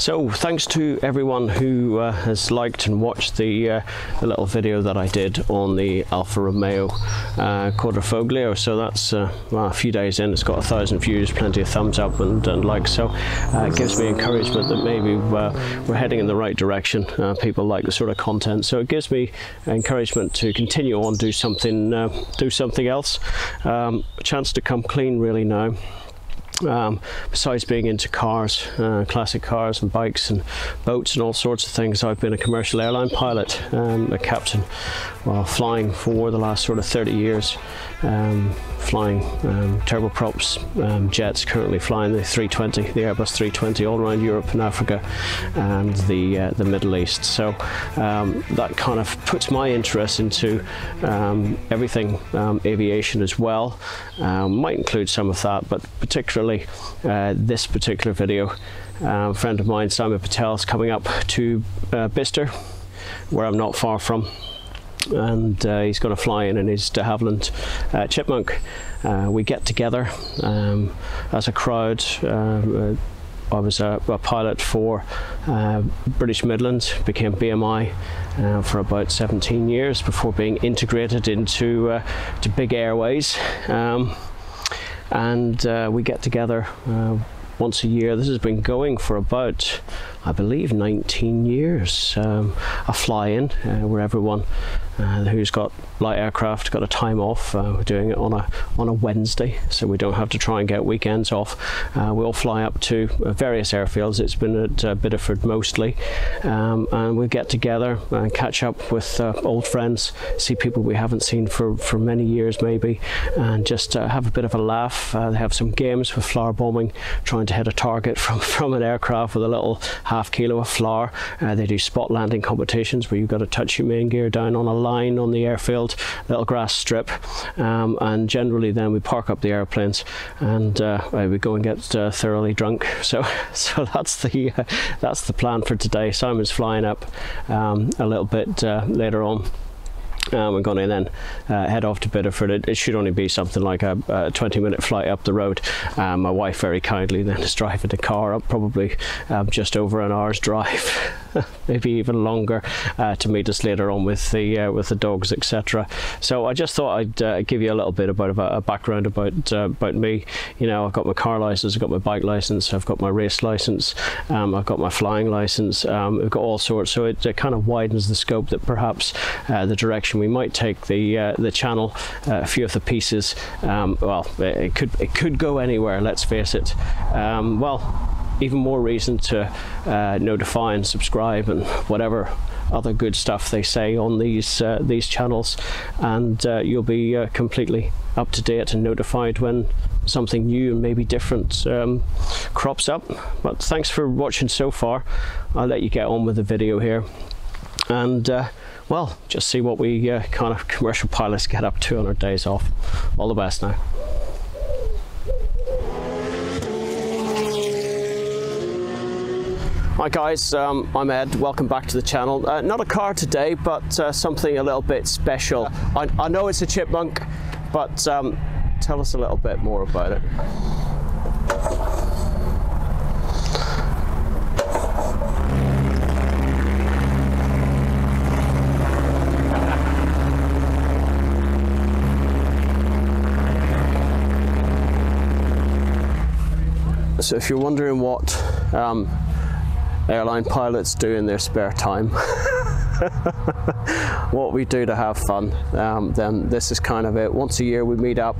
So thanks to everyone who uh, has liked and watched the, uh, the, little video that I did on the Alfa Romeo uh, Quadrifoglio. So that's uh, well, a few days in, it's got a thousand views, plenty of thumbs up and, and likes. So uh, it gives me encouragement that maybe uh, we're heading in the right direction. people like the sort of content, so it gives me encouragement to continue on, do something, do something else. Um, a chance to come clean really now. Um, besides being into cars, uh, classic cars and bikes and boats and all sorts of things, I've been a commercial airline pilot, um, a captain, while flying for the last sort of 30 years um, flying um, turboprops um, jets, currently flying the 320, the Airbus 320 all around Europe and Africa and the, uh, the Middle East. So um, that kind of puts my interest into everything aviation as well. might include some of that, but particularly uh, this particular video. a friend of mine, Simon Patel, is coming up to uh, Bicester, where I'm not far from and uh, he's going to fly in in his de Havilland uh, Chipmunk. Uh, we get together um, as a crowd. Uh, uh, I was a, a pilot for uh, British Midlands, became BMI for about 17 years before being integrated into to Big Airways. Um, and we get together once a year. This has been going for about, I believe, 19 years. Um, a fly-in uh, where everyone uh, who's got light aircraft got a time off. Uh, we're doing it on a on a Wednesday, so we don't have to try and get weekends off. Uh, we all fly up to uh, various airfields. It's been at uh, Bidford mostly, um, and we get together and catch up with old friends, see people we haven't seen for for many years maybe, and just have a bit of a laugh. they have some games with flower bombing, trying to hit a target from from an aircraft with a little half kilo of flour. they do spot landing competitions where you've got to touch your main gear down on a line on the airfield, little grass strip, um, and generally then we park up the airplanes and uh, we go and get uh, thoroughly drunk. So, so that's the uh, that's the plan for today. Simon's flying up um, a little bit uh, later on. Uh, we're going to then uh, head off to Bidford. It, it, should only be something like a, a 20 minute flight up the road. Um, my wife very kindly then is driving the car up probably um, just over an hour's drive, maybe even longer, uh, to meet us later on with the uh, with the dogs, etc. So I just thought I'd uh, give you a little bit about a, background about uh, about me. You know, I've got my car license, I've got my bike license, I've got my race license, um, I've got my flying license. Um, I've got all sorts, so it, it, kind of widens the scope that perhaps the direction we might take the uh, the channel. Uh, a few of the pieces, um, well, it could it could go anywhere. Let's face it. Um, well, even more reason to uh, notify and subscribe and whatever other good stuff they say on these uh, these channels, and uh, you'll be uh, completely up to date and notified when something new and maybe different um, crops up. But thanks for watching so far. I'll let you get on with the video here, and uh, well, just see what we uh, kind of commercial pilots get up to on our days off. All the best now. Hi guys, um, I'm Ed, welcome back to the channel. Uh, not a car today, but uh, something a little bit special. I, I know it's a chipmunk, but um, tell us a little bit more about it. So if you're wondering what um, airline pilots do in their spare time, what we do to have fun, um, then this is kind of it. Once a year we meet up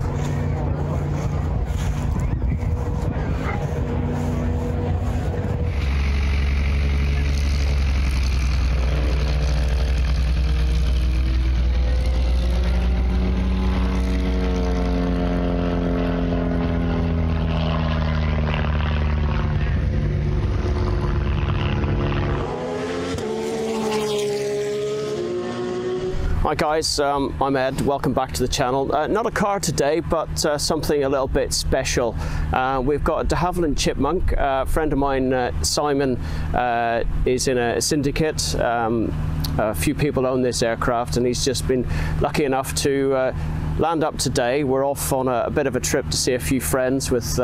Hi guys, um, I'm Ed, welcome back to the channel. Uh, not a car today, but uh, something a little bit special. Uh, we've got a de Havilland Chipmunk. Uh, a friend of mine, uh, Simon, uh, is in a syndicate. Um, a few people own this aircraft and he's just been lucky enough to land up today. We're off on a, a, bit of a trip to see a few friends with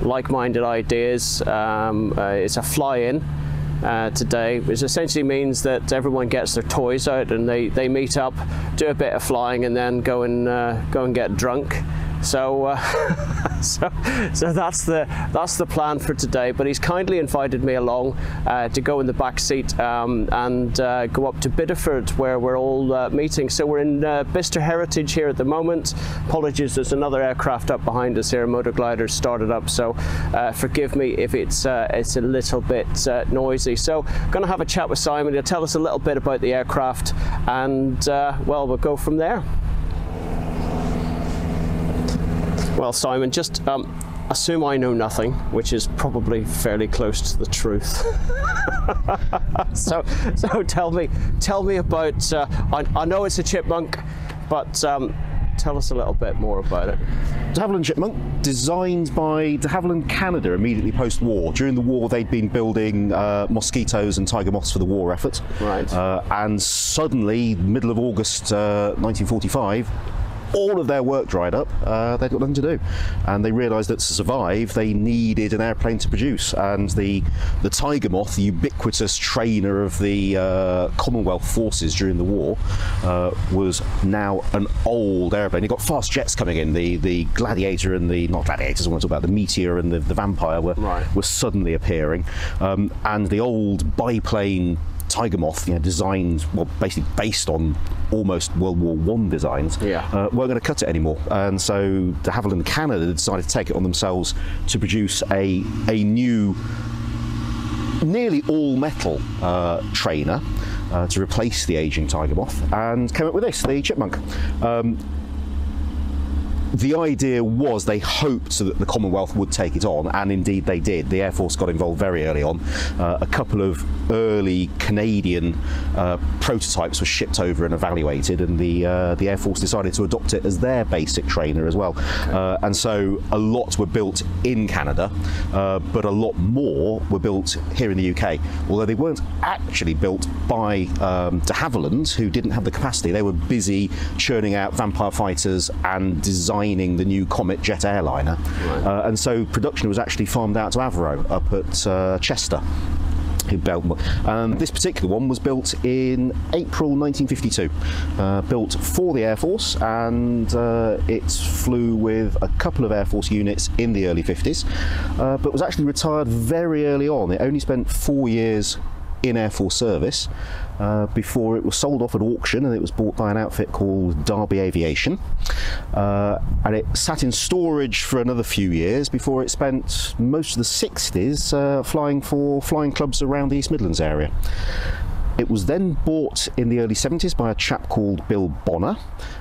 like-minded ideas. Um, it's a fly-in uh, today, which essentially means that everyone gets their toys out and they, they meet up, do a bit of flying, and then go and uh, go and get drunk. So, uh, so, so that's the that's the plan for today. But he's kindly invited me along uh, to go in the back seat um, and uh, go up to Bidford, where we're all uh, meeting. So we're in uh, Bicester Heritage here at the moment. Apologies, there's another aircraft up behind us here. A motor glider started up, so uh, forgive me if it's it's a little bit noisy. So, going to have a chat with Simon. He'll tell us a little bit about the aircraft, and well, we'll go from there. Well, Simon, just um, assume I know nothing, which is probably fairly close to the truth. so, so tell me, tell me about. Uh, I, I, know it's a chipmunk, but um, tell us a little bit more about it. De Havilland Chipmunk, designed by De Havilland Canada immediately post-war. During the war, they'd been building uh, mosquitoes and tiger moths for the war effort. Right. Uh, and suddenly, middle of August 1945 uh, all of their work dried up, uh, they'd got nothing to do. And they realised that to survive, they needed an airplane to produce. And the, the Tiger Moth, the ubiquitous trainer of the uh, Commonwealth forces during the war, uh, was now an old airplane. You've got fast jets coming in. The, the Gladiator and the, not Gladiators, I want to talk about, the Meteor and the, the Vampire were, right. were suddenly appearing. Um, and the old biplane Tiger Moth, you know, designed, well, basically based on almost World War One designs, yeah. uh, weren't going to cut it anymore. And so de Havilland Canada decided to take it on themselves to produce a, a new, nearly all metal uh, trainer. Uh, to replace the aging Tiger Moth, and came up with this, the Chipmunk. Um, the idea was they hoped that the Commonwealth would take it on, and indeed they did. The Air Force got involved very early on. Uh, a couple of early Canadian uh, prototypes were shipped over and evaluated, and the uh, the Air Force decided to adopt it as their basic trainer as well. Uh, and so a lot were built in Canada, uh, but a lot more were built here in the UK. Although they weren't actually built by um, de Havilland, who didn't have the capacity. They were busy churning out Vampire fighters and designing designing the new Comet jet airliner. Right. Uh, and so production was actually farmed out to Avro up at uh, Chester who built um, this particular one was built in April 1952 uh, built for the Air Force and uh, it flew with a couple of Air Force units in the early 50s uh, but was actually retired very early on it only spent four years in Air Force service uh, before it was sold off at auction and it was bought by an outfit called Derby Aviation. Uh, and it sat in storage for another few years before it spent most of the 60s uh, flying for flying clubs around the East Midlands area. It was then bought in the early 70s by a chap called Bill Bonner.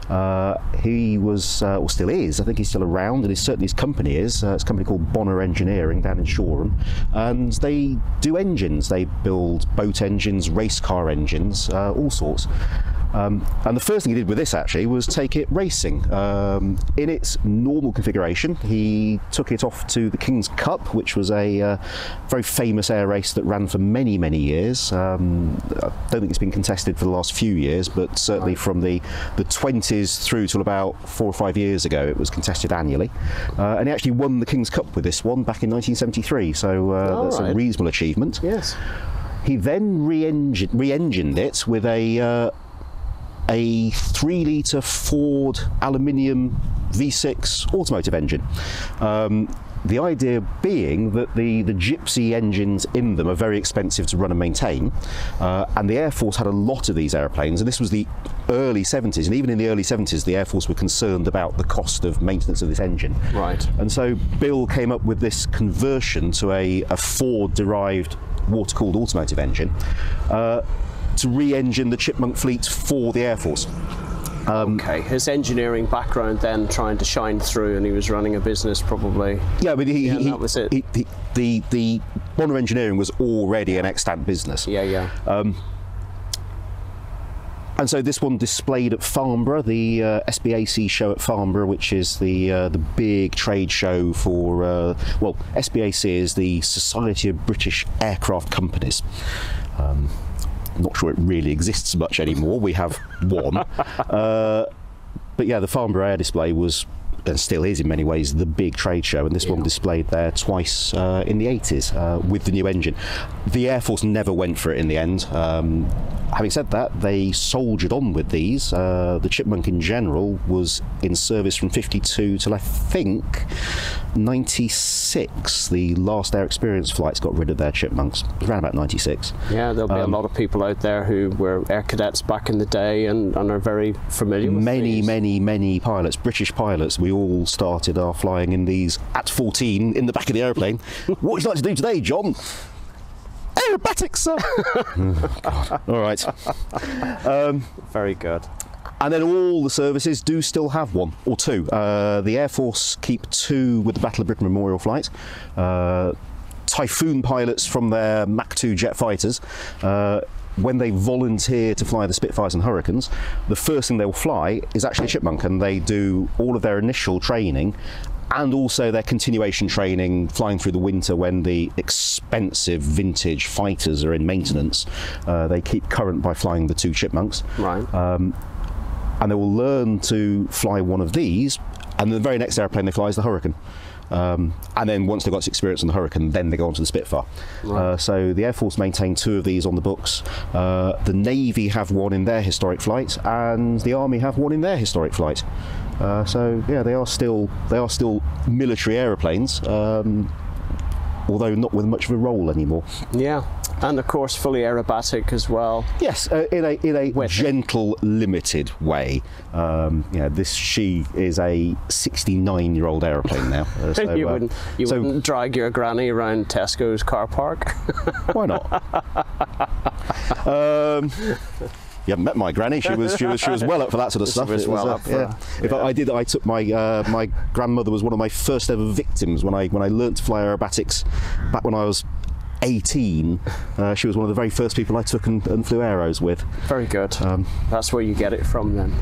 Uh, he was, uh, or still is, I think he's still around, and certainly his company is. Uh, it's a company called Bonner Engineering down in Shoreham. And they do engines. They build boat engines, race car engines, uh, all sorts. Um, and the first thing he did with this actually was take it racing. Um, in its normal configuration, he took it off to the King's Cup, which was a uh, very famous air race that ran for many, many years. Um, I don't think it's been contested for the last few years, but certainly from the, the 20s through till about four or five years ago, it was contested annually. Uh, and he actually won the King's Cup with this one back in 1973, so uh, that's right. a reasonable achievement. Yes. He then re-engined, re-engined it with a uh, a 3 litre Ford aluminium V6 automotive engine. Um, the idea being that the, the Gipsy engines in them are very expensive to run and maintain, uh, and the Air Force had a lot of these airplanes, and this was the early 70s, and even in the early 70s, the Air Force were concerned about the cost of maintenance of this engine. Right. And so Bill came up with this conversion to a, a Ford derived water cooled automotive engine. Uh, to re-engine the Chipmunk fleet for the Air Force. Um, okay, his engineering background then trying to shine through, and he was running a business probably. Yeah, but he, yeah, he, that was it. He, he, the the Bonner Engineering was already an extant business. Yeah, yeah. Um, and so this one displayed at Farnborough, the uh, SBAC show at Farnborough, which is the uh, the big trade show for uh, well, SBAC is the Society of British Aircraft Companies. Not sure it really exists much anymore. We have one. uh, but yeah, the Farnborough Air Display was and still is in many ways the big trade show, and this one displayed there twice uh, in the 80s uh, with the new engine. The Air Force never went for it in the end. Um, having said that, they soldiered on with these. Uh, the Chipmunk in general was in service from 52 till I think 96. The last Air Experience flights got rid of their Chipmunks. It was around about 96. Yeah, there'll be Um, a lot of people out there who were air cadets back in the day and, and are very familiar with many, these. many, many pilots, British pilots, we all started our flying in these at 14 in the back of the aeroplane. what would you like to do today, John? Aerobatics, sir. Oh, God. All right. Very good. And then all the services do still have one or two. Uh, the Air Force keep two with the Battle of Britain Memorial flight. Uh, Typhoon pilots from their Mach 2 jet fighters. Uh, when they volunteer to fly the Spitfires and Hurricanes, the first thing they'll fly is actually a Chipmunk, and they do all of their initial training and also their continuation training flying through the winter when the expensive vintage fighters are in maintenance. Uh, they keep current by flying the two Chipmunks Right. And they will learn to fly one of these, and the very next airplane they fly is the Hurricane. Um, and then once they've got experience on the Hurricane, then they go on to the Spitfire. Uh, so the Air Force maintain two of these on the books. Uh, the Navy have one in their historic flight, and the Army have one in their historic flight. Uh, so yeah, they are still they are still military aeroplanes, um, although not with much of a role anymore. yeah. And of course, fully aerobatic as well. Yes, uh, in a in a With it. gentle, limited way. Um, know, this she is a 69 year old aeroplane now. Uh, so, you uh, wouldn't you so wouldn't drag your granny around Tesco's car park. why not? um, you haven't met my granny. She was she was she was well up for that sort of stuff. was well uh, up for yeah. that, In fact, I did. I took my uh, my grandmother was one of my first ever victims when I when I learnt to fly aerobatics back when I was. 18, uh, she was one of the very first people I took and, and flew aeros with. Very good. Um, That's where you get it from then.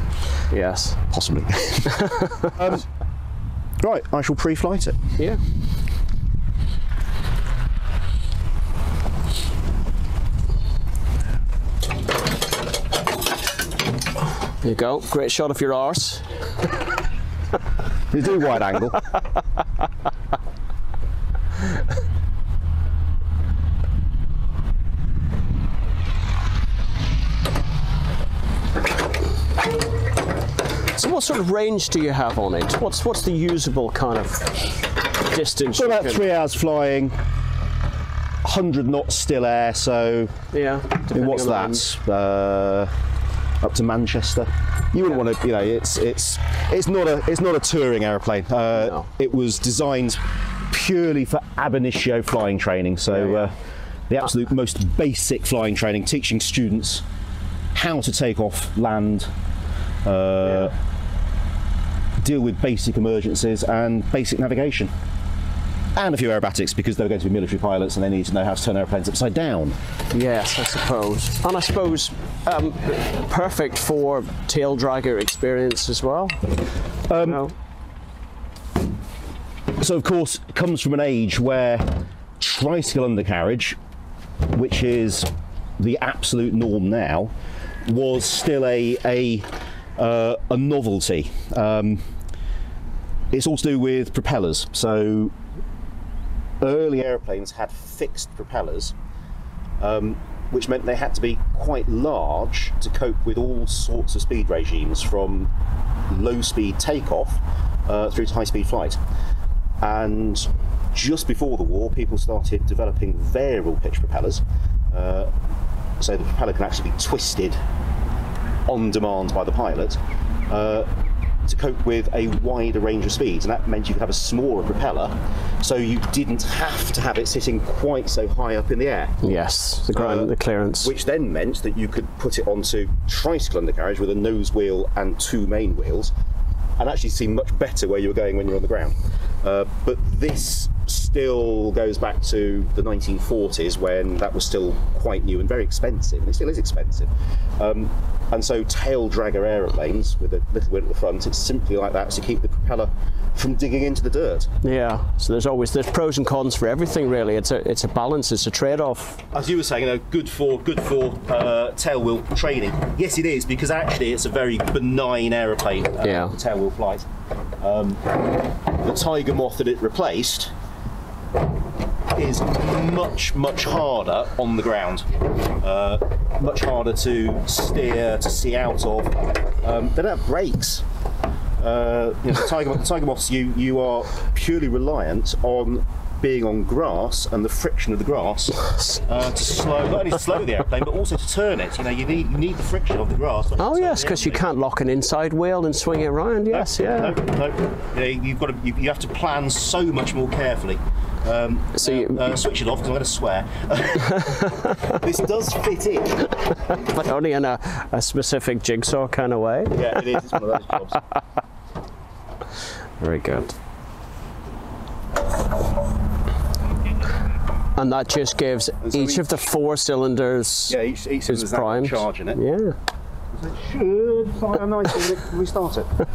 Yes. possibly. um, right, I shall pre-flight it. Yeah. There you go. Great shot of your arse. You do wide angle. So what sort of range do you have on it? What's what's the usable kind of distance? So about can- three hours flying, 100 knots still air. So Yeah. I mean, what's that? Uh, up to Manchester. You wouldn't want to, you know, it's it's it's not a it's not a touring aeroplane. Uh, No. It was designed purely for ab initio flying training. So Yeah, yeah. Uh, the absolute most basic flying training, teaching students how to take off, land, uh, deal with basic emergencies and basic navigation. And a few aerobatics because they were going to be military pilots and they need to know how to turn airplanes upside down. Yes, I suppose. And I suppose um, perfect for tail dragger experience as well. Um, no. So, of course, it comes from an age where tricycle undercarriage, which is the absolute norm now, was still a a, uh, a novelty. Um, it's all to do with propellers. So, early airplanes had fixed propellers, um, which meant they had to be quite large to cope with all sorts of speed regimes, from low speed takeoff uh, through to high speed flight. And just before the war, people started developing variable pitch propellers. Uh, so the propeller can actually be twisted on demand by the pilot uh, to cope with a wider range of speeds. And that meant you could have a smaller propeller, so you didn't have to have it sitting quite so high up in the air Yes, the ground, Uh, the clearance. which then meant that you could put it onto tricycle undercarriage with a nose wheel and two main wheels and actually see much better where you were going when you're on the ground. Uh, but this still goes back to the 1940s when that was still quite new and very expensive, and it still is expensive. Um, and so tail dragger aeroplanes with a little wheel at the front, it's simply like that to keep the propeller from digging into the dirt. yeah. So there's always there's pros and cons for everything really. It's a it's a balance. It's a trade-off. as you were saying, you know, good for good for uh, tail wheel training. Yes, it is because actually it's a very benign aeroplane. Uh, Yeah. tail wheel flight. Um, the tiger moth that it replaced is much much harder on the ground, uh, much harder to steer to see out of. Um, they don't have brakes. Uh, you know, the tiger, the tiger moths, you you are purely reliant on being on grass and the friction of the grass uh, to slow not only to slow the airplane but also to turn it. You know, you need you need the friction of the grass. Oh yes, because you can't lock an inside wheel and swing it around. Yes, No, yeah. No, no. Yeah, you've got to. You, you have to plan so much more carefully. Um, So you- uh, switch it off because I'm going to swear. this does fit in. But only in a, a specific jigsaw kind of way. Yeah, it is. It's one of those jobs. Very good. And that just gives so each each- of the four cylinders Yeah, each, each is primed. charge in it. Yeah. So it should fire nicely when it-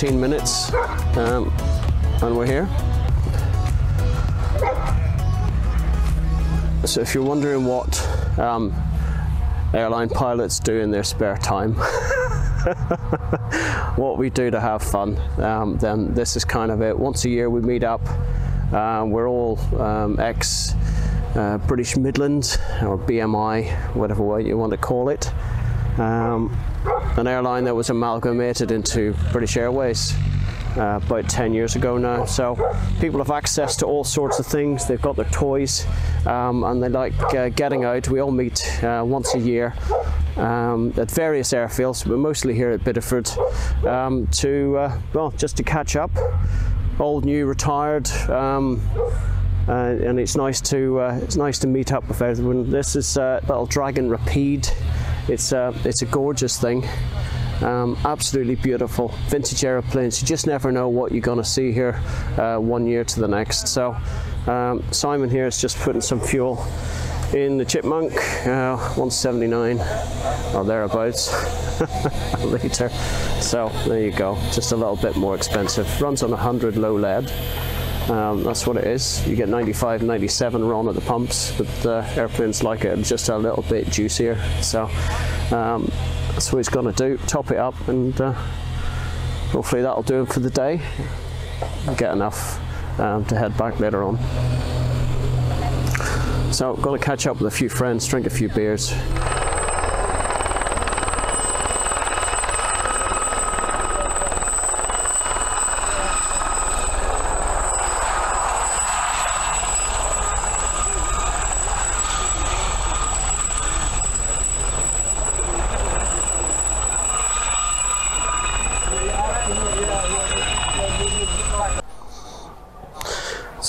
15 minutes um, and we're here. So if you're wondering what um, airline pilots do in their spare time, what we do to have fun, um, then this is kind of it. Once a year we meet up, uh, we're all um, ex uh, British Midland or BMI, whatever way you want to call it. Um, an airline that was amalgamated into British Airways uh, about 10 years ago now. So people have access to all sorts of things. They've got their toys um, and they like uh, getting out. We all meet uh, once a year um, at various airfields, but mostly here at Bidford, um, to uh, well, just to catch up. Old, new, retired. Um, uh, and it's nice to uh, it's nice to meet up with everyone. This is uh, little Dragon Rapide. It's a it's a gorgeous thing. Um, absolutely beautiful vintage aeroplanes. You just never know what you're going to see here uh, one year to the next. So um, Simon here is just putting some fuel in the Chipmunk, uh, 179 or thereabouts litre. So there you go, just a little bit more expensive. Runs on 100 low lead. Um, that's what it is. You get 95, 97 RON at the pumps, but uh, airplanes like it just a little bit juicier. So um, that's what he's going to do, top it up, and uh, hopefully that'll do him for the day. Get enough um, to head back later on. So, going to catch up with a few friends, drink a few beers.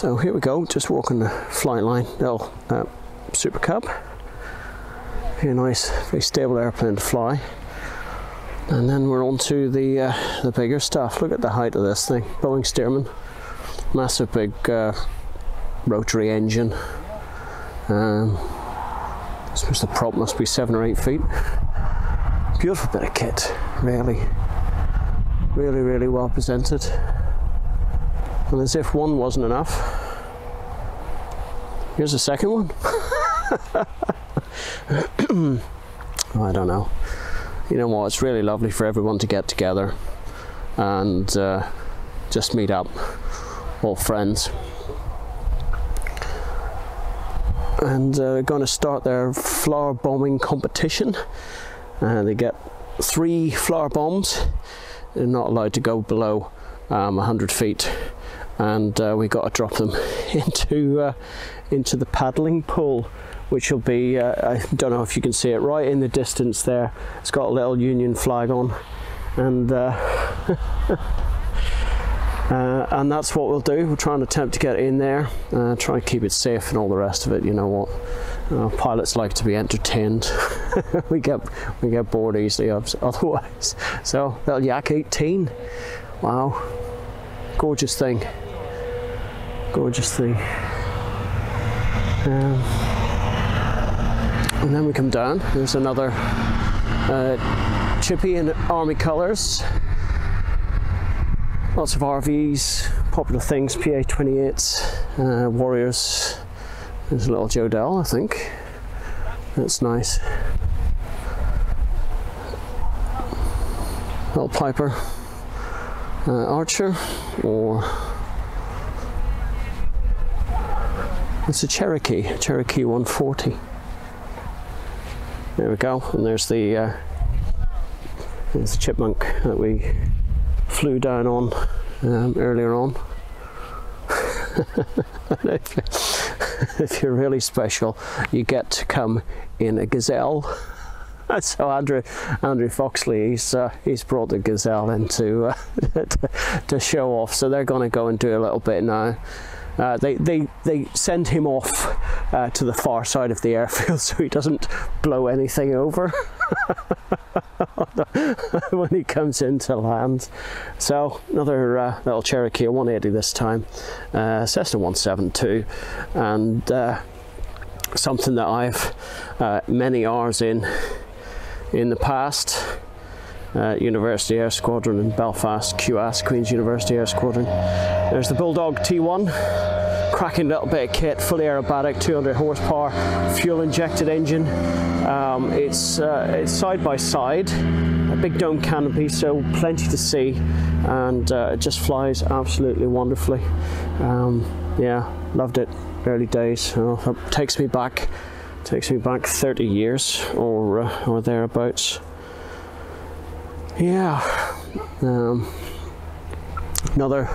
So here we go, just walking the flight line, little uh, Super Cub. Very nice, very stable airplane to fly. And then we're on to the, uh, the bigger stuff. Look at the height of this thing, Boeing Stearman. Massive big uh, rotary engine. Um, I suppose the prop must be seven or eight feet. Beautiful bit of kit, really, really, really well presented. And as if one wasn't enough, here's the second one. I don't know. You know what? It's really lovely for everyone to get together and uh, just meet up, all friends. And uh, they're going to start their flower bombing competition. Uh, they get three flower bombs. They're not allowed to go below um, 100 feet and uh, we got to drop them into uh, into the paddling pool which will be uh, I don't know if you can see it right in the distance there. It's got a little union flag on and uh, uh, and that's what we'll do. We'll try and attempt to get in there uh, try and keep it safe and all the rest of it you know what? Pilots like to be entertained. We get we get bored easily otherwise. So little yak 18 wow. Gorgeous thing gorgeous thing. Um, and then we come down, there's another uh, chippy in army colours. Lots of RVs, popular things, PA 28s, uh, Warriors. There's a little Jodel, I think. That's nice. Little Piper uh, Archer or It's a Cherokee, Cherokee 140. There we go, and there's the uh, there's the chipmunk that we flew down on um, earlier on. if you're really special, you get to come in a gazelle. so Andrew Andrew Foxley he's uh, he's brought the gazelle in to, uh, to, to show off. So they're going to go and do a little bit now. Uh, they, they, they send him off uh, to the far side of the airfield so he doesn't blow anything over when he comes into land. So another uh, little Cherokee 180 this time, uh, Cessna 172, and uh, something that I've uh, many hours in in the past. Uh, University Air Squadron in Belfast, QAS, Queen's University Air Squadron. There's the Bulldog T1, cracking little bit of kit, fully aerobatic, 200 horsepower, fuel injected engine. Um, it's, uh, it's side by side, a big dome canopy, so plenty to see, and uh, it just flies absolutely wonderfully. Um, yeah, loved it. Early days. Uh, takes me back, takes me back 30 years or uh, or thereabouts. Yeah. Um, another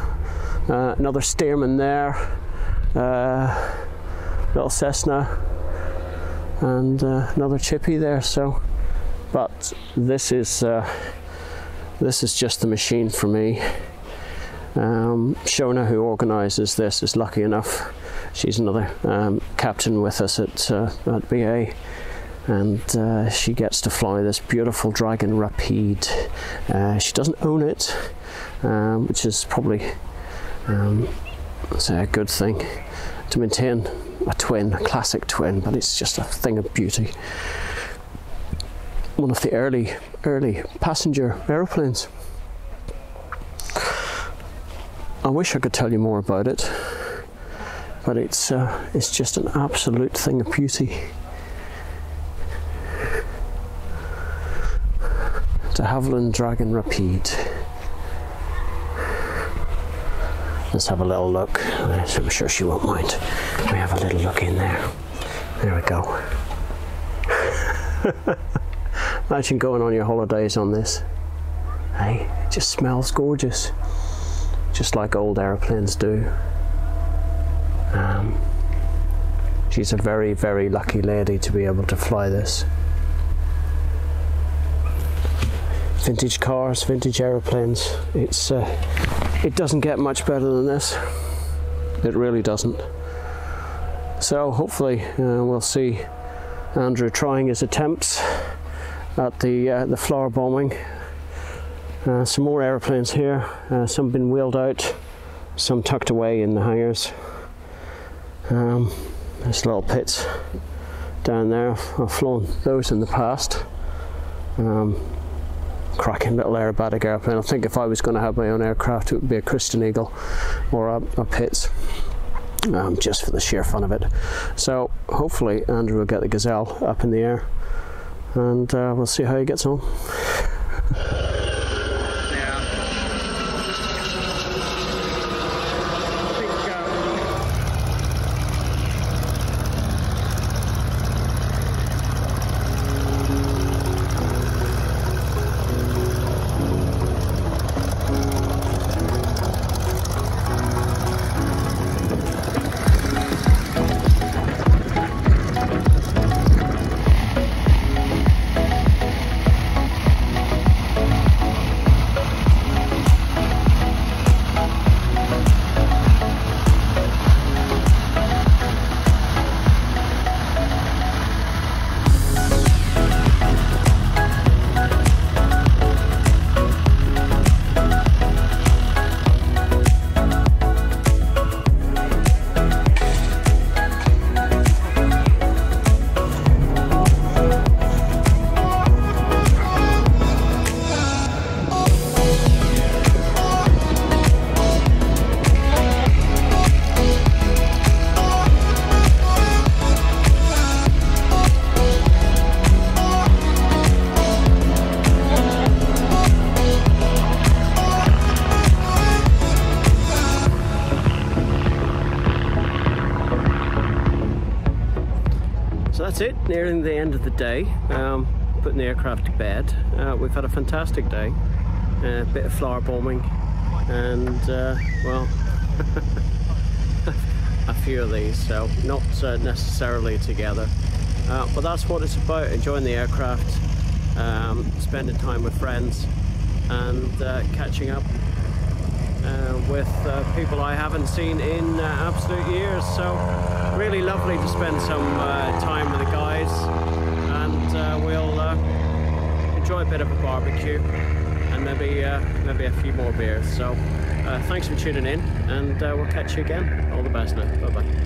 uh, another Stearman there. Uh, little Cessna and uh, another chippy there. So, but this is uh, this is just the machine for me. Um, Shona, who organises this, is lucky enough. She's another um, captain with us at uh, at BA, and uh, she gets to fly this beautiful Dragon Rapide. Uh, she doesn't own it, um, which is probably um, a good thing to maintain a twin, a classic twin, but it's just a thing of beauty. One of the early, early passenger aeroplanes. I wish I could tell you more about it, but it's uh, it's just an absolute thing of beauty. De Havilland Dragon Rapide. Let's have a little look. I'm sure she won't mind. We have a little look in there. There we go. Imagine going on your holidays on this. Hey, it just smells gorgeous, just like old aeroplanes do. Um, she's a very, very lucky lady to be able to fly this. Vintage cars, vintage aeroplanes. It's uh, it doesn't get much better than this. It really doesn't. So hopefully uh, we'll see Andrew trying his attempts at the uh, the flower bombing. Uh, some more aeroplanes here. Uh, some been wheeled out, some tucked away in the hangars. Um, there's little Pitts down there. I've flown those in the past. Um, cracking little aerobatic airplane. I think if I was going to have my own aircraft, it would be a Christen Eagle or a, a Pitts. Um, just for the sheer fun of it. So hopefully Andrew will get the Gazelle up in the air and uh, we'll see how he gets on. that's it, nearing the end of the day. Um, putting the aircraft to bed. Uh, we've had a fantastic day. A bit of flour bombing and, uh, well, a few of these, so not uh, necessarily together. Uh, but that's what it's about, enjoying the aircraft, um, spending time with friends and uh, catching up uh, with uh, people I haven't seen in uh, absolute years. So really lovely to spend some uh, time with the guys, and uh, we'll uh, enjoy a bit of a barbecue and maybe uh, maybe a few more beers. So uh, thanks for tuning in, and uh, we'll catch you again. All the best now. Bye bye.